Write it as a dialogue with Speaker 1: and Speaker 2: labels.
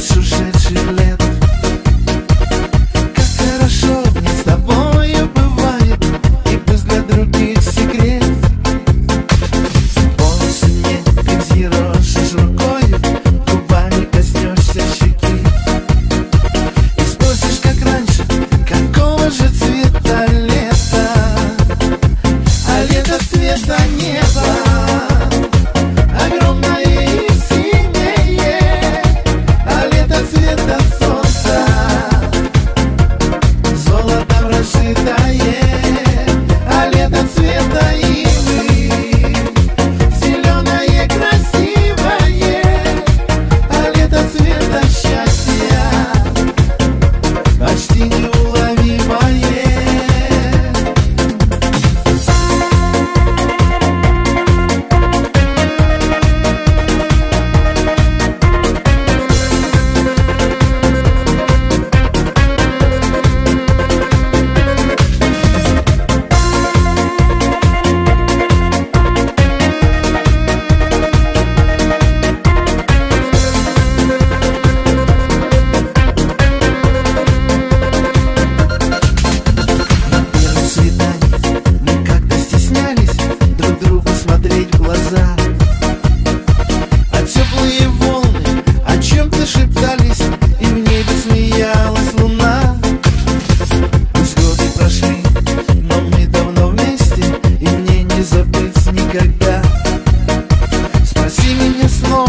Speaker 1: słyszeć, ile меня снова